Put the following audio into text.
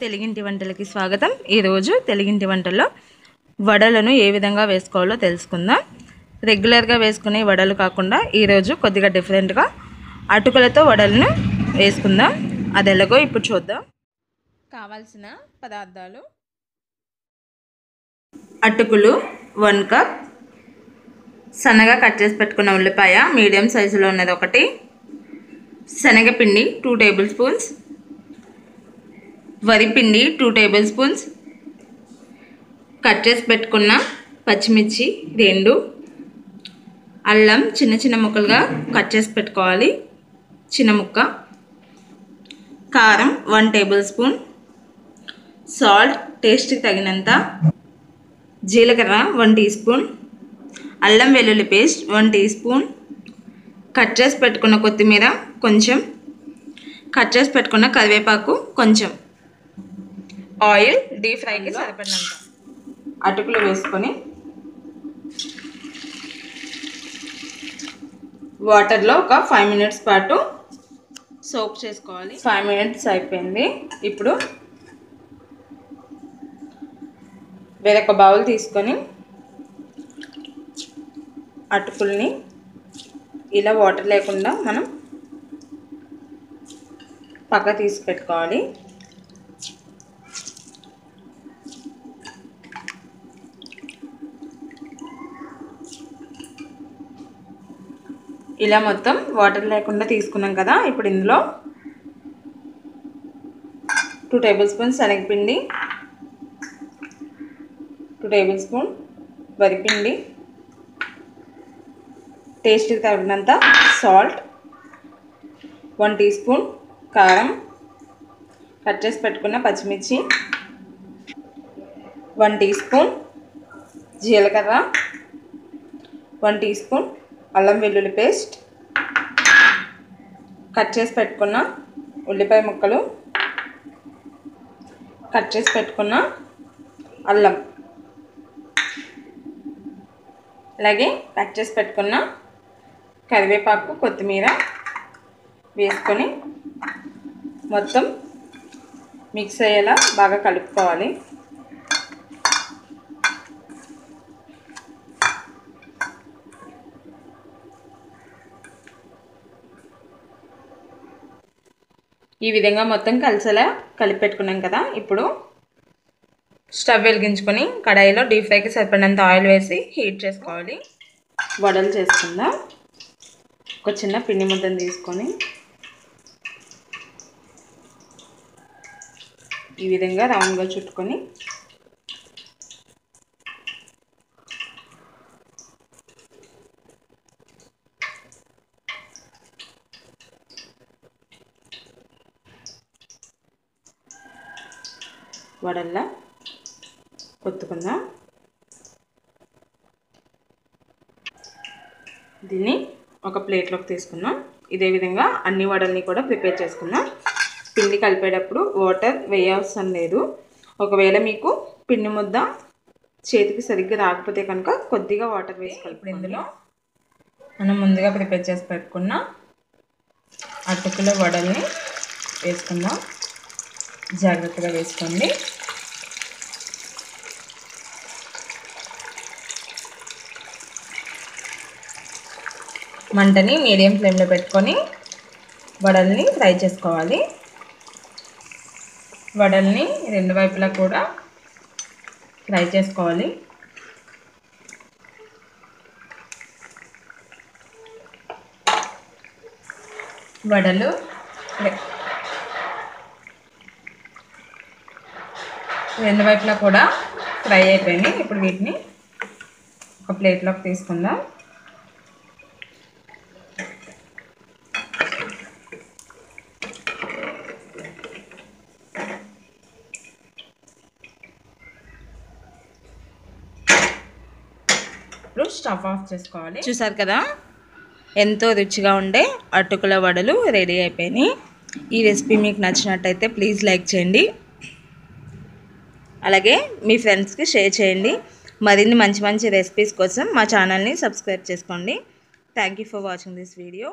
తెలుగింటి వంటలకి స్వాగతం. ఈరోజు తెలుగింటి వంటల్లో వడలను ఏ విధంగా వేసుకోవాలో తెలుసుకుందాం. రెగ్యులర్గా వేసుకునే వడలు కాకుండా ఈరోజు కొద్దిగా డిఫరెంట్గా అటుకులతో వడలను వేసుకుందాం. అది ఎలాగో ఇప్పుడు చూద్దాం. కావాల్సిన పదార్థాలు. అటుకులు వన్ కప్. సన్నగా కట్ చేసి పెట్టుకున్న ఉల్లిపాయ మీడియం సైజులో ఉన్నది ఒకటి శనగపిండి టూ టేబుల్ స్పూన్స్. వరిపిండి టూ టేబుల్ స్పూన్స్. కట్ చేసి పెట్టుకున్న పచ్చిమిర్చి రెండు. అల్లం చిన్న చిన్న ముక్కలుగా కట్ చేసి పెట్టుకోవాలి. చిన్న ముక్క. కారం వన్ టేబుల్ స్పూన్. సాల్ట్ టేస్ట్కి తగినంత. జీలకర్ర వన్ టీ స్పూన్. అల్లం వెల్లుల్లి paste one teaspoon. Cut చేసి పెట్టుకున్న కొత్తిమీర కొంచెం. కట్ చేసి పెట్టుకున్న కరివేపాకు కొంచెం. ఆయిల్ డీప్ ఫ్రైకి సరిపడినంత. అటుకులు వేసుకొని వాటర్లో ఒక ఫైవ్ మినిట్స్ పాటు సోప్ చేసుకోవాలి. ఫైవ్ మినిట్స్ అయిపోయింది. ఇప్పుడు వేరొక బౌల్ తీసుకొని అటుకుల్ని ఇలా వాటర్ లేకుండా మనం పక్క తీసి పెట్టుకోవాలి. ఇలా మొత్తం వాటర్ లేకుండా తీసుకున్నాం కదా ఇప్పుడు ఇందులో టూ టేబుల్ స్పూన్ శనగపిండి టూ టేబుల్ స్పూన్ వరిపిండి టేస్ట్కి తగినంత సాల్ట్ వన్ టీ స్పూన్ కారం కట్ చేసి పెట్టుకున్న పచ్చిమిర్చి వన్ టీ స్పూన్ జీలకర్ర వన్ టీ స్పూన్ అల్లం వెల్లుల్లి పేస్ట్. కట్ చేసి పెట్టుకున్న ఉల్లిపాయ ముక్కలు. కట్ చేసి పెట్టుకున్న అల్లం. అలాగే కట్ చేసి పెట్టుకున్న కరివేపాకు కొత్తిమీర వేసుకొని మొత్తం మిక్స్ అయ్యేలా బాగా కలుపుకోవాలి. ఈ విధంగా మొత్తం కలిసేలా కలిపి పెట్టుకున్నాం కదా. ఇప్పుడు స్టవ్ వెలిగించుకొని కడాయిలో డీప్ ఫ్రైకి సరిపడినంత ఆయిల్ వేసి హీట్ చేసుకోవాలి. వడలు చేసుకుందాం. ఒక చిన్న పిండి ముద్దను తీసుకొని ఈ విధంగా రౌండ్గా చుట్టుకొని వడల్లా కొత్తుకుందాం. దీన్ని ఒక ప్లేట్లోకి తీసుకుందాం. ఇదే విధంగా అన్ని వడల్ని కూడా ప్రిపేర్ చేసుకుందాం. పిండి కలిపేటప్పుడు వాటర్ వేయవసరం లేదు. ఒకవేళ మీకు పిండి ముద్ద చేతికి సరిగ్గా రాకపోతే కనుక కొద్దిగా వాటర్ వేసి కలిపి ఇందులో మనం ముందుగా ప్రిపేర్ చేసి పెట్టుకున్న అటుకుల వడల్ని వేసుకుందాం. జాగ్రత్తగా వేసుకోండి. మంటని మీడియం ఫ్లేమ్లో పెట్టుకొని వడల్ని ఫ్రై చేసుకోవాలి. వడల్ని రెండు వైపులా కూడా ఫ్రై చేసుకోవాలి. వడలు రెండు వైపులా కూడా ఫ్రై అయిపోయినాయి ఇప్పుడు వీటిని ఒక ప్లేట్లోకి తీసుకుందాం. ఇప్పుడు స్టవ్ ఆఫ్ చేసుకోవాలి. చూసారు కదా? ఎంతో రుచిగా ఉండే అటుకుల వడలు రెడీ అయిపోయినాయి. ఈ రెసిపీ మీకు నచ్చినట్టయితే ప్లీజ్ లైక్ చేయండి. అలాగే మీ ఫ్రెండ్స్కి షేర్ చేయండి. మరిన్ని మంచి మంచి రెసిపీస్ కోసం మా ఛానల్ని సబ్స్క్రైబ్ చేసుకోండి. Thank you for watching this video